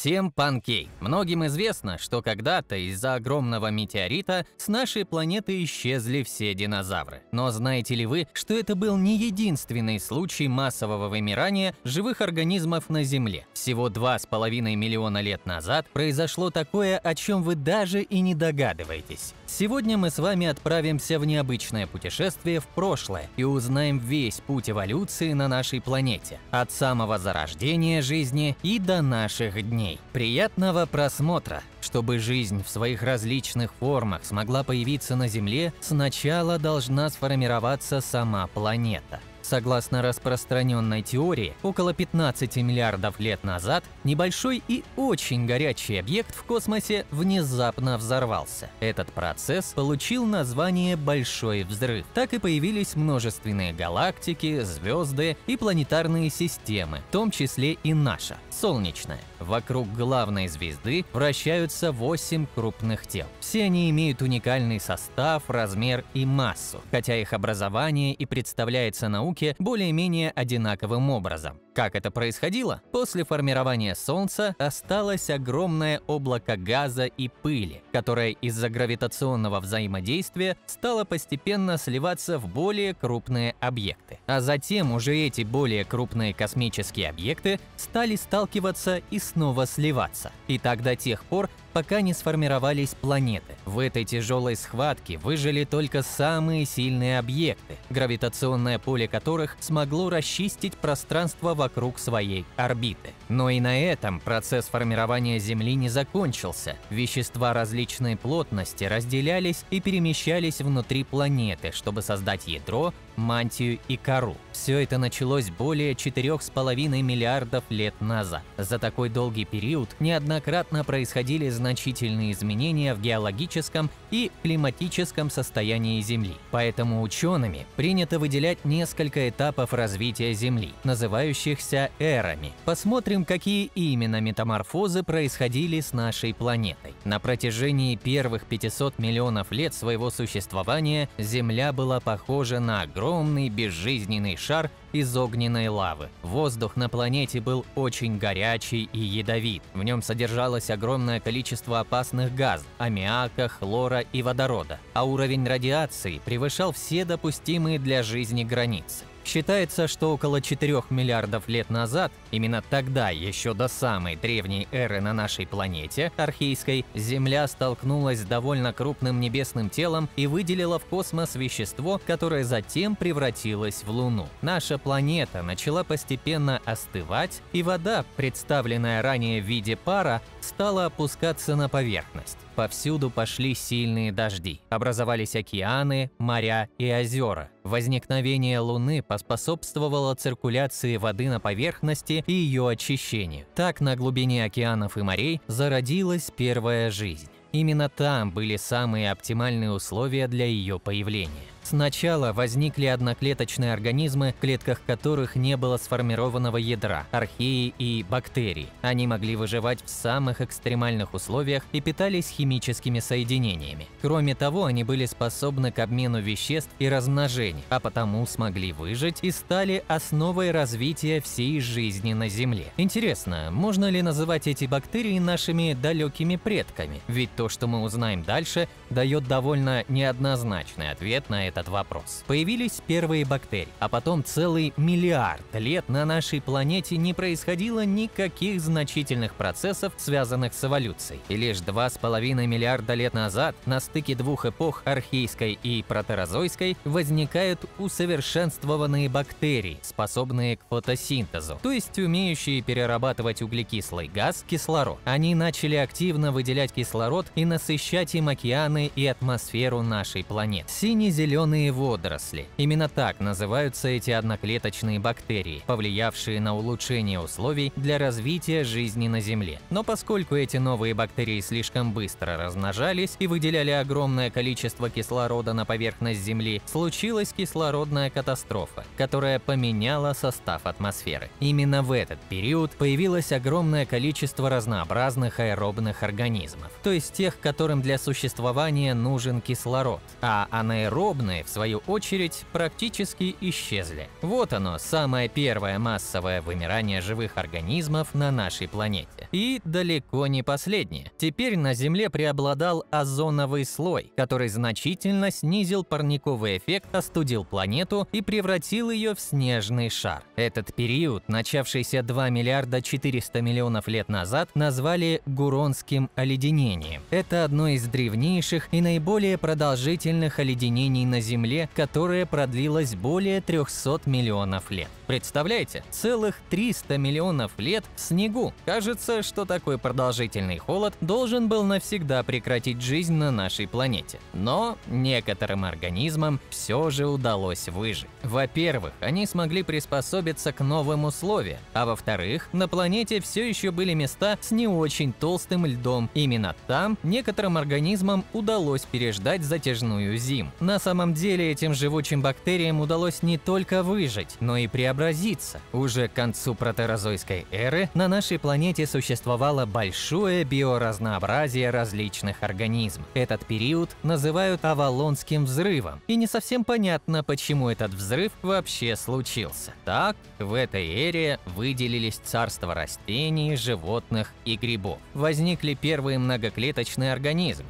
Всем панкей! Многим известно, что когда-то из-за огромного метеорита с нашей планеты исчезли все динозавры. Но знаете ли вы, что это был не единственный случай массового вымирания живых организмов на Земле? Всего 2,5 миллиона лет назад произошло такое, о чем вы даже и не догадываетесь. Сегодня мы с вами отправимся в необычное путешествие в прошлое и узнаем весь путь эволюции на нашей планете, от самого зарождения жизни и до наших дней дней. Приятного просмотра! Чтобы жизнь в своих различных формах смогла появиться на Земле, сначала должна сформироваться сама планета. Согласно распространенной теории, около 15 миллиардов лет назад небольшой и очень горячий объект в космосе внезапно взорвался. Этот процесс получил название «Большой взрыв». Так и появились множественные галактики, звезды и планетарные системы, в том числе и наша, Солнечная. Вокруг главной звезды вращаются 8 крупных тел. Все они имеют уникальный состав, размер и массу, хотя их образование и представляется науке более-менее одинаковым образом. Как это происходило? После формирования Солнца осталось огромное облако газа и пыли, которое из-за гравитационного взаимодействия стало постепенно сливаться в более крупные объекты. А затем уже эти более крупные космические объекты стали сталкиваться и снова сливаться. И так до тех пор, пока не сформировались планеты. В этой тяжелой схватке выжили только самые сильные объекты, гравитационное поле которых смогло расчистить пространство вокруг своей орбиты. Но и на этом процесс формирования Земли не закончился. Вещества различной плотности разделялись и перемещались внутри планеты, чтобы создать ядро, мантию и кору. Все это началось более 4,5 миллиардов лет назад. За такой долгий период неоднократно происходили значительные изменения в геологическом и климатическом состоянии Земли. Поэтому учеными принято выделять несколько этапов развития Земли, называющихся эрами. Посмотрим, какие именно метаморфозы происходили с нашей планетой. На протяжении первых 500 миллионов лет своего существования Земля была похожа на огромный безжизненный шар из огненной лавы. Воздух на планете был очень горячий и ядовит. В нем содержалось огромное количество опасных газов – аммиака, хлора и водорода, а уровень радиации превышал все допустимые для жизни границы. Считается, что около 4 миллиардов лет назад, именно тогда, еще до самой древней эры на нашей планете, архейской, Земля столкнулась с довольно крупным небесным телом и выделила в космос вещество, которое затем превратилось в Луну. Наша планета начала постепенно остывать, и вода, представленная ранее в виде пара, стала опускаться на поверхность. Повсюду пошли сильные дожди, образовались океаны, моря и озера. Возникновение Луны поспособствовало циркуляции воды на поверхности и ее очищению. Так на глубине океанов и морей зародилась первая жизнь. Именно там были самые оптимальные условия для ее появления. Сначала возникли одноклеточные организмы, в клетках которых не было сформированного ядра, археи и бактерий. Они могли выживать в самых экстремальных условиях и питались химическими соединениями. Кроме того, они были способны к обмену веществ и размножению, а потому смогли выжить и стали основой развития всей жизни на Земле. Интересно, можно ли называть эти бактерии нашими далекими предками? Ведь то, что мы узнаем дальше, дает довольно неоднозначный ответ на это этот вопрос. Появились первые бактерии, а потом целый миллиард лет на нашей планете не происходило никаких значительных процессов, связанных с эволюцией. И лишь 2,5 миллиарда лет назад, на стыке двух эпох, архейской и протерозойской, возникают усовершенствованные бактерии, способные к фотосинтезу, то есть умеющие перерабатывать углекислый газ кислород. Они начали активно выделять кислород и насыщать им океаны и атмосферу нашей планеты. Сине-зеленый зеленые водоросли. Именно так называются эти одноклеточные бактерии, повлиявшие на улучшение условий для развития жизни на Земле. Но поскольку эти новые бактерии слишком быстро размножались и выделяли огромное количество кислорода на поверхность Земли, случилась кислородная катастрофа, которая поменяла состав атмосферы. Именно в этот период появилось огромное количество разнообразных аэробных организмов, то есть тех, которым для существования нужен кислород, а анаэробные в свою очередь, практически исчезли. Вот оно, самое первое массовое вымирание живых организмов на нашей планете. И далеко не последнее. Теперь на Земле преобладал озоновый слой, который значительно снизил парниковый эффект, остудил планету и превратил ее в снежный шар. Этот период, начавшийся 2 миллиарда 400 миллионов лет назад, назвали Гуронским оледенением. Это одно из древнейших и наиболее продолжительных оледенений на Земле, которое продлилось более 300 миллионов лет. Представляете, целых 300 миллионов лет в снегу. Кажется, что такой продолжительный холод должен был навсегда прекратить жизнь на нашей планете. Но некоторым организмам все же удалось выжить. Во-первых, они смогли приспособиться к новым условиям, а во-вторых, на планете все еще были места с не очень толстым льдом. Именно там некоторым организмам удалось переждать затяжную зиму. На самом деле этим живучим бактериям удалось не только выжить, но и преобразиться. Уже к концу протерозойской эры на нашей планете существовало большое биоразнообразие различных организмов. Этот период называют Авалонским взрывом, и не совсем понятно, почему этот взрыв вообще случился. Так, в этой эре выделились царства растений, животных и грибов. Возникли первые многоклеточные организмы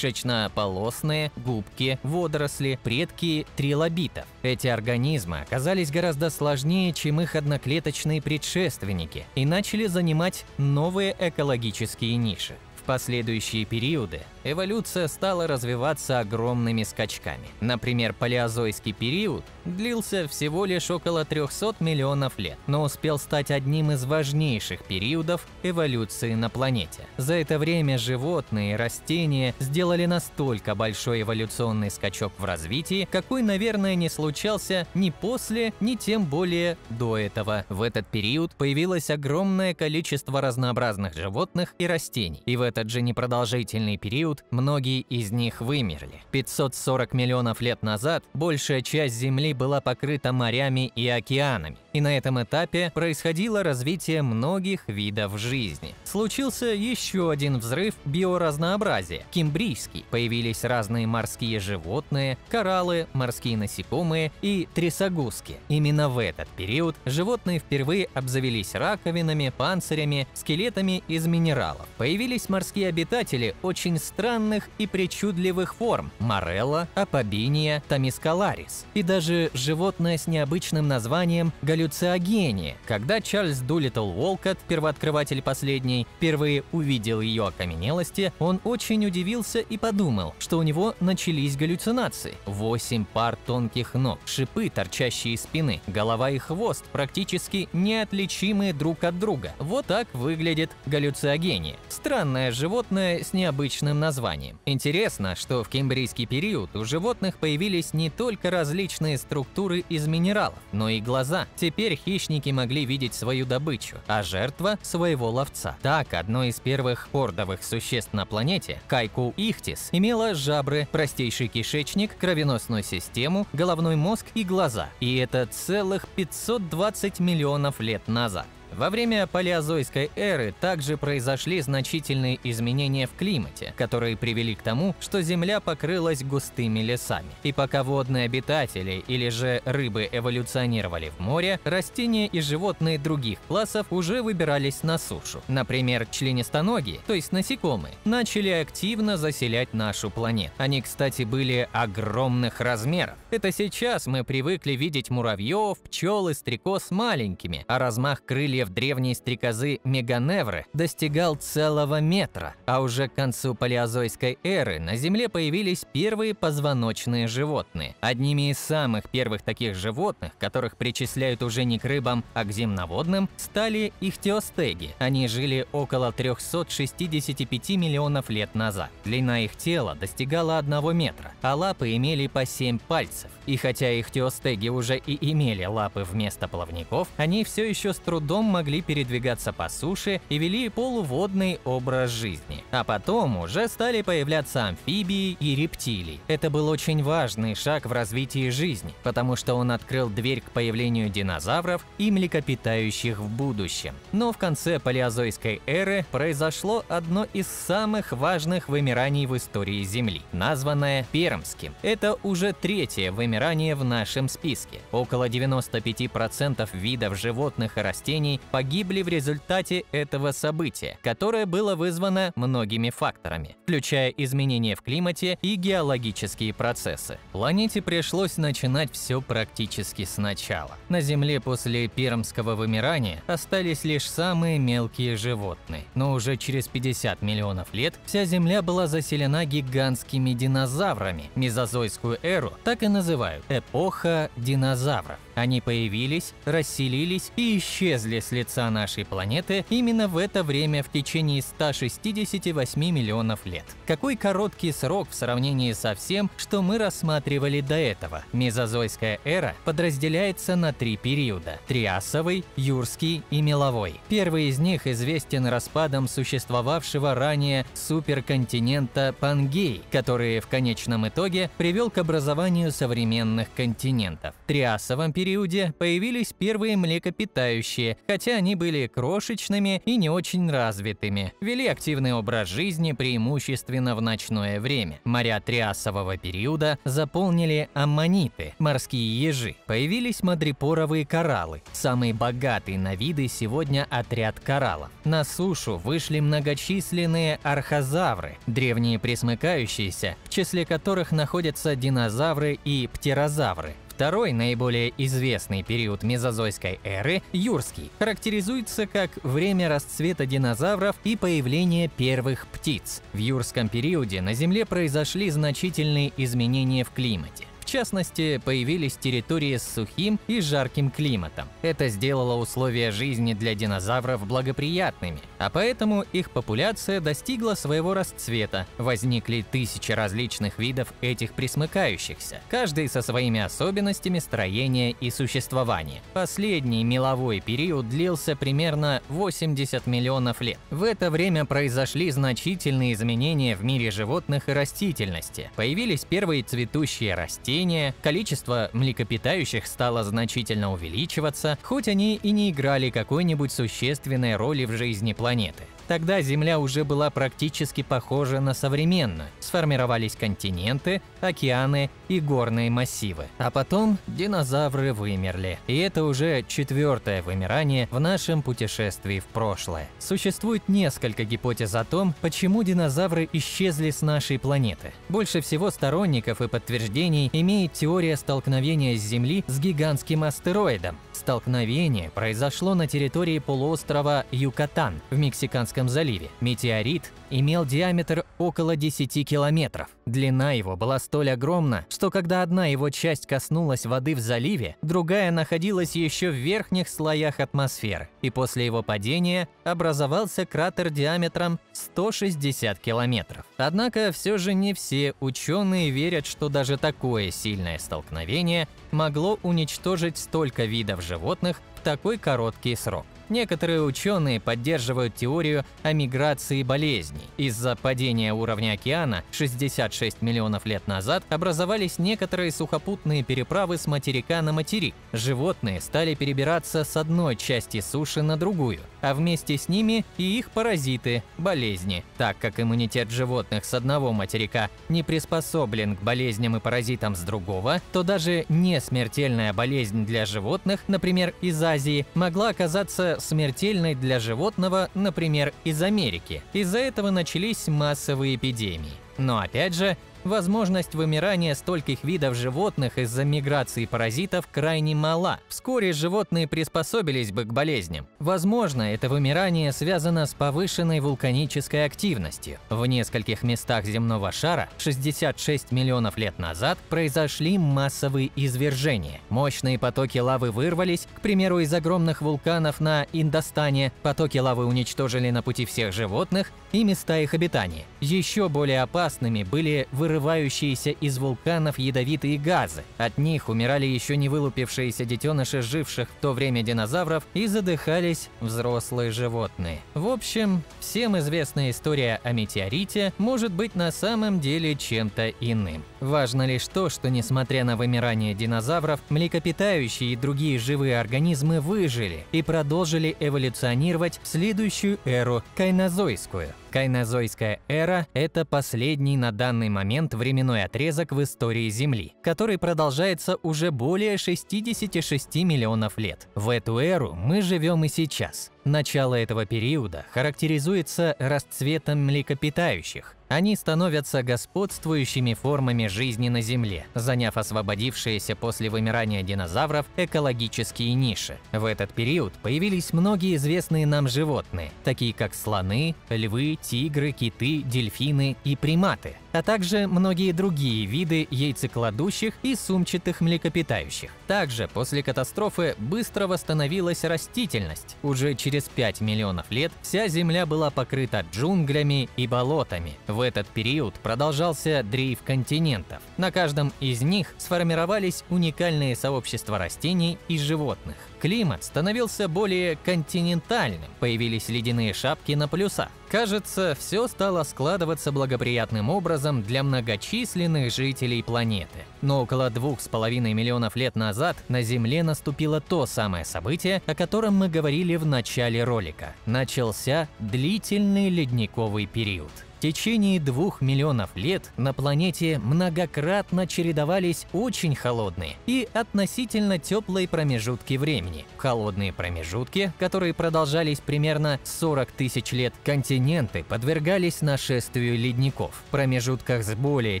кишечно-полосные, губки, водоросли, предки трилобитов. Эти организмы оказались гораздо сложнее, чем их одноклеточные предшественники, и начали занимать новые экологические ниши последующие периоды эволюция стала развиваться огромными скачками. Например, палеозойский период длился всего лишь около 300 миллионов лет, но успел стать одним из важнейших периодов эволюции на планете. За это время животные и растения сделали настолько большой эволюционный скачок в развитии, какой, наверное, не случался ни после, ни тем более до этого. В этот период появилось огромное количество разнообразных животных и растений, и в этот же непродолжительный период многие из них вымерли. 540 миллионов лет назад большая часть Земли была покрыта морями и океанами, и на этом этапе происходило развитие многих видов жизни. Случился еще один взрыв биоразнообразия – кембрийский. Появились разные морские животные, кораллы, морские насекомые и трясогузки. Именно в этот период животные впервые обзавелись раковинами, панцирями, скелетами из минералов. Появились морские обитатели очень странных и причудливых форм – морелла, апобиния, тамискаларис. И даже животное с необычным названием галлюциогения. Когда Чарльз Дулиттл Уолкотт, первооткрыватель последней, впервые увидел ее окаменелости, он очень удивился и подумал, что у него начались галлюцинации. Восемь пар тонких ног, шипы, торчащие из спины, голова и хвост практически неотличимые друг от друга. Вот так выглядит галлюциогения. Странная животное с необычным названием. Интересно, что в кембрийский период у животных появились не только различные структуры из минералов, но и глаза. Теперь хищники могли видеть свою добычу, а жертва – своего ловца. Так, одно из первых хордовых существ на планете, Кайку ихтис, имела жабры, простейший кишечник, кровеносную систему, головной мозг и глаза. И это целых 520 миллионов лет назад. Во время палеозойской эры также произошли значительные изменения в климате, которые привели к тому, что Земля покрылась густыми лесами. И пока водные обитатели или же рыбы эволюционировали в море, растения и животные других классов уже выбирались на сушу. Например, членистоногие, то есть насекомые, начали активно заселять нашу планету. Они, кстати, были огромных размеров. Это сейчас мы привыкли видеть муравьев, пчел и стрекоз маленькими, а размах крыльев в древней стрекозы Меганевры достигал целого метра, а уже к концу палеозойской эры на Земле появились первые позвоночные животные. Одними из самых первых таких животных, которых причисляют уже не к рыбам, а к земноводным, стали ихтиостеги. Они жили около 365 миллионов лет назад. Длина их тела достигала 1 метра, а лапы имели по 7 пальцев. И хотя ихтиостеги уже и имели лапы вместо плавников, они все еще с трудом могли передвигаться по суше и вели полуводный образ жизни. А потом уже стали появляться амфибии и рептилии. Это был очень важный шаг в развитии жизни, потому что он открыл дверь к появлению динозавров и млекопитающих в будущем. Но в конце палеозойской эры произошло одно из самых важных вымираний в истории Земли, названное Пермским. Это уже третье вымирание в нашем списке. Около 95% видов животных и растений погибли в результате этого события, которое было вызвано многими факторами, включая изменения в климате и геологические процессы. Планете пришлось начинать все практически сначала. На Земле после пермского вымирания остались лишь самые мелкие животные, но уже через 50 миллионов лет вся Земля была заселена гигантскими динозаврами. Мезозойскую эру так и называют – эпоха динозавров. Они появились, расселились и исчезли с лица нашей планеты именно в это время в течение 168 миллионов лет. Какой короткий срок в сравнении со всем, что мы рассматривали до этого. Мезозойская эра подразделяется на три периода – Триасовый, Юрский и Меловой. Первый из них известен распадом существовавшего ранее суперконтинента Пангей, который в конечном итоге привел к образованию современных континентов. В Триасовом периоде периоде появились первые млекопитающие, хотя они были крошечными и не очень развитыми. Вели активный образ жизни преимущественно в ночное время. Моря триасового периода заполнили аммониты, морские ежи. Появились мадрипоровые кораллы, самый богатый на виды сегодня отряд кораллов. На сушу вышли многочисленные архозавры, древние пресмыкающиеся, в числе которых находятся динозавры и птерозавры. Второй, наиболее известный период мезозойской эры, юрский, характеризуется как время расцвета динозавров и появления первых птиц. В юрском периоде на Земле произошли значительные изменения в климате. В частности, появились территории с сухим и жарким климатом. Это сделало условия жизни для динозавров благоприятными, а поэтому их популяция достигла своего расцвета. Возникли тысячи различных видов этих присмыкающихся, каждый со своими особенностями строения и существования. Последний меловой период длился примерно 80 миллионов лет. В это время произошли значительные изменения в мире животных и растительности. Появились первые цветущие растения, растения, количество млекопитающих стало значительно увеличиваться, хоть они и не играли какой-нибудь существенной роли в жизни планеты. Тогда Земля уже была практически похожа на современную. Сформировались континенты, океаны и горные массивы. А потом динозавры вымерли. И это уже четвертое вымирание в нашем путешествии в прошлое. Существует несколько гипотез о том, почему динозавры исчезли с нашей планеты. Больше всего сторонников и подтверждений имеет теория столкновения с Земли с гигантским астероидом. Столкновение произошло на территории полуострова Юкатан в Мексиканском заливе. Метеорит имел диаметр около 10 километров. Длина его была столь огромна, что когда одна его часть коснулась воды в заливе, другая находилась еще в верхних слоях атмосферы, и после его падения образовался кратер диаметром 160 километров. Однако все же не все ученые верят, что даже такое сильное столкновение могло уничтожить столько видов животных в такой короткий срок. Некоторые ученые поддерживают теорию о миграции болезней. Из-за падения уровня океана 66 миллионов лет назад образовались некоторые сухопутные переправы с материка на материк. Животные стали перебираться с одной части суши на другую, а вместе с ними и их паразиты – болезни. Так как иммунитет животных с одного материка не приспособлен к болезням и паразитам с другого, то даже не смертельная болезнь для животных, например, из Азии, могла оказаться смертельной для животного, например, из Америки. Из-за этого начались массовые эпидемии. Но опять же, возможность вымирания стольких видов животных из-за миграции паразитов крайне мала. Вскоре животные приспособились бы к болезням. Возможно, это вымирание связано с повышенной вулканической активностью. В нескольких местах земного шара 66 миллионов лет назад произошли массовые извержения. Мощные потоки лавы вырвались, к примеру, из огромных вулканов на Индостане. Потоки лавы уничтожили на пути всех животных и места их обитания. Еще более опасными были вырывания вырывающиеся из вулканов ядовитые газы. От них умирали еще не вылупившиеся детеныши живших в то время динозавров и задыхались взрослые животные. В общем, всем известная история о метеорите может быть на самом деле чем-то иным. Важно лишь то, что несмотря на вымирание динозавров, млекопитающие и другие живые организмы выжили и продолжили эволюционировать в следующую эру – кайнозойскую. Кайнозойская эра – это последний на данный момент временной отрезок в истории Земли, который продолжается уже более 66 миллионов лет. В эту эру мы живем и сейчас. Начало этого периода характеризуется расцветом млекопитающих. Они становятся господствующими формами жизни на Земле, заняв освободившиеся после вымирания динозавров экологические ниши. В этот период появились многие известные нам животные, такие как слоны, львы, тигры, киты, дельфины и приматы, а также многие другие виды яйцекладущих и сумчатых млекопитающих. Также после катастрофы быстро восстановилась растительность. Уже через 5 миллионов лет вся Земля была покрыта джунглями и болотами. В этот период продолжался дрейф континентов. На каждом из них сформировались уникальные сообщества растений и животных. Климат становился более континентальным, появились ледяные шапки на полюсах. Кажется, все стало складываться благоприятным образом для многочисленных жителей планеты. Но около двух с половиной миллионов лет назад на Земле наступило то самое событие, о котором мы говорили в начале ролика. Начался длительный ледниковый период. В течение двух миллионов лет на планете многократно чередовались очень холодные и относительно теплые промежутки времени. Холодные промежутки, которые продолжались примерно 40 тысяч лет, континенты подвергались нашествию ледников. В промежутках с более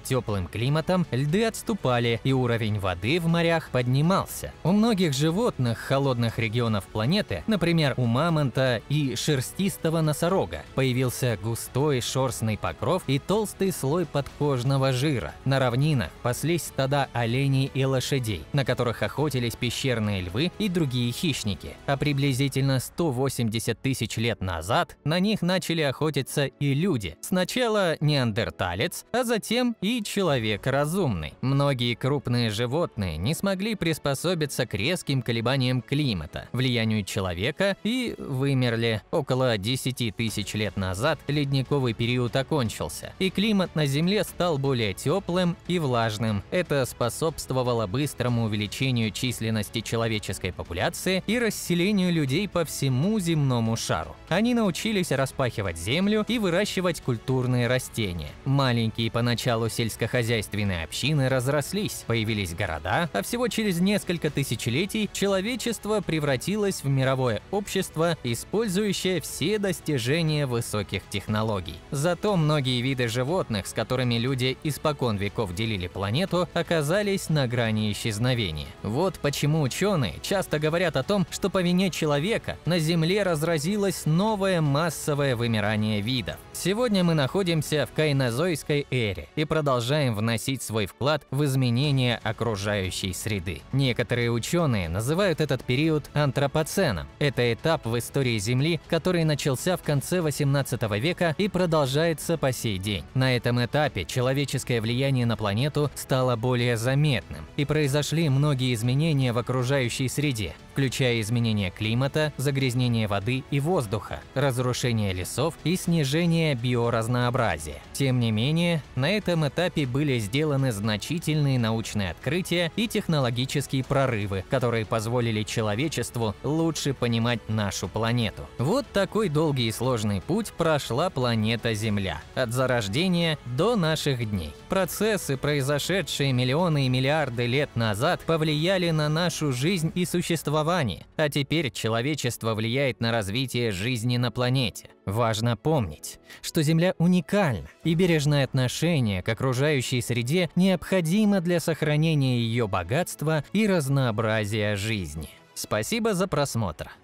теплым климатом льды отступали и уровень воды в морях поднимался. У многих животных холодных регионов планеты, например, у мамонта и шерстистого носорога, появился густой шерстный красный покров и толстый слой подкожного жира. На равнинах паслись стада оленей и лошадей, на которых охотились пещерные львы и другие хищники. А приблизительно 180 тысяч лет назад на них начали охотиться и люди. Сначала неандерталец, а затем и человек разумный. Многие крупные животные не смогли приспособиться к резким колебаниям климата, влиянию человека и вымерли. Около 10 тысяч лет назад ледниковый период окончился, и климат на Земле стал более теплым и влажным. Это способствовало быстрому увеличению численности человеческой популяции и расселению людей по всему земному шару. Они научились распахивать землю и выращивать культурные растения. Маленькие поначалу сельскохозяйственные общины разрослись, появились города, а всего через несколько тысячелетий человечество превратилось в мировое общество, использующее все достижения высоких технологий. Зато Зато многие виды животных, с которыми люди испокон веков делили планету, оказались на грани исчезновения. Вот почему ученые часто говорят о том, что по вине человека на Земле разразилось новое массовое вымирание видов. Сегодня мы находимся в кайнозойской эре и продолжаем вносить свой вклад в изменение окружающей среды. Некоторые ученые называют этот период антропоценом. Это этап в истории Земли, который начался в конце 18 века и продолжает продолжается по сей день. На этом этапе человеческое влияние на планету стало более заметным, и произошли многие изменения в окружающей среде, включая изменение климата, загрязнение воды и воздуха, разрушение лесов и снижение биоразнообразия. Тем не менее, на этом этапе были сделаны значительные научные открытия и технологические прорывы, которые позволили человечеству лучше понимать нашу планету. Вот такой долгий и сложный путь прошла планета Земля, от зарождения до наших дней. Процессы, произошедшие миллионы и миллиарды лет назад, повлияли на нашу жизнь и существование существовании, а теперь человечество влияет на развитие жизни на планете. Важно помнить, что Земля уникальна, и бережное отношение к окружающей среде необходимо для сохранения ее богатства и разнообразия жизни. Спасибо за просмотр.